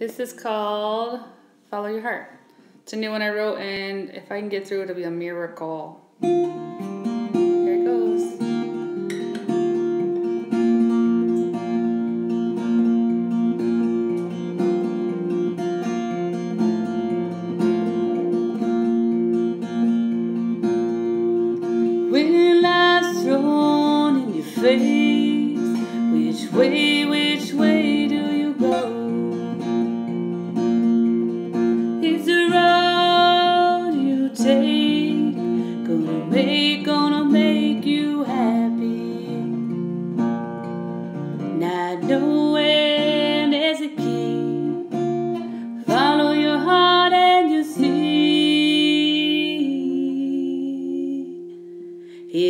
This is called Follow Your Heart. It's a new one I wrote, and if I can get through, it, it'll be a miracle. Here it goes. When life's thrown in your face, which way, which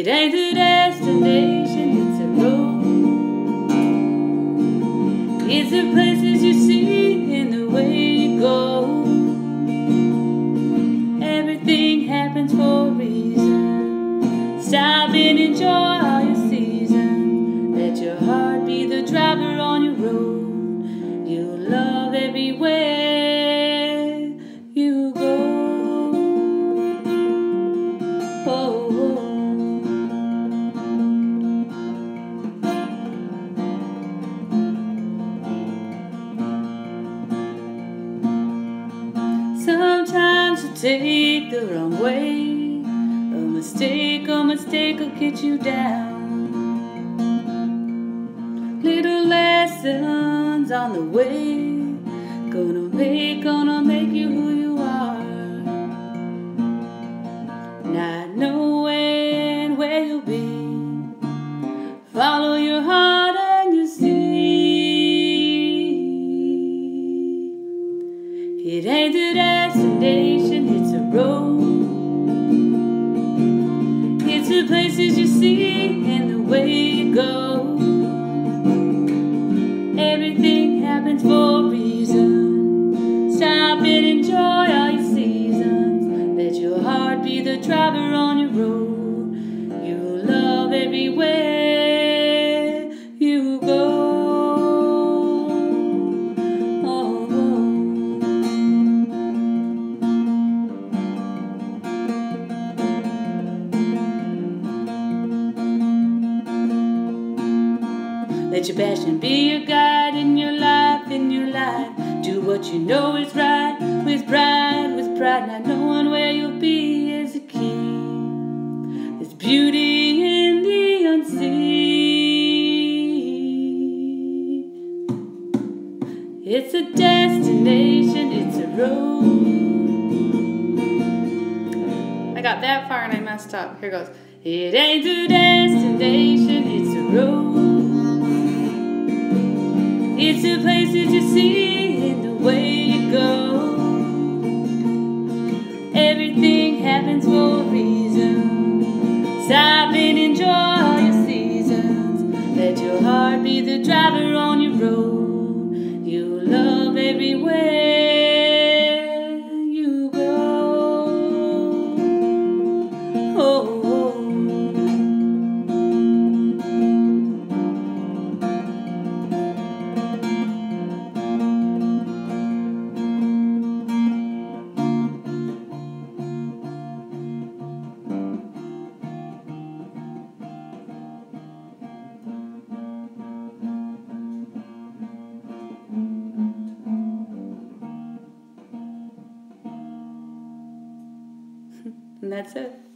It ain't the destination, it's a road. It's the places you see take the wrong way. A mistake, a mistake will get you down. Little lessons on the way. Gonna make, gonna make you who you are. Not knowing where you'll be. Follow your heart go. Everything happens for a reason. Stop and enjoy all your seasons. Let your heart be the driver on your road. Let your passion be your guide in your life, in your life. Do what you know is right, with pride, with pride, not knowing where you'll be is a key. There's beauty in the unseen. It's a destination, it's a road. I got that far and I messed up. Here goes. It ain't the destination, it's a road. It's the places you see and the way you go. Everything happens for a reason. Stop and enjoy your seasons. Let your heart be the driver on your road. You'll love everywhere And that's it.